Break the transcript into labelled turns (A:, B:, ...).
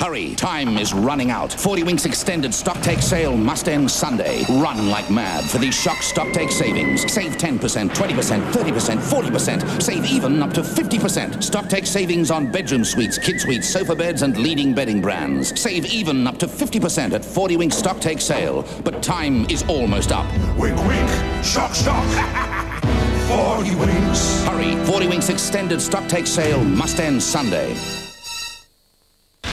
A: Hurry, time is running out. 40 Winks extended stock take sale must end Sunday. Run like mad for these shock stock take savings. Save 10%, 20%, 30%, 40%. Save even up to 50%. Stock take savings on bedroom suites, kid suites, sofa beds, and leading bedding brands. Save even up to 50% at 40 Winks stock take sale. But time is almost up.
B: Wink, wink. Shock, shock. 40 winks.
A: Hurry, 40 Winks extended stock take sale must end Sunday.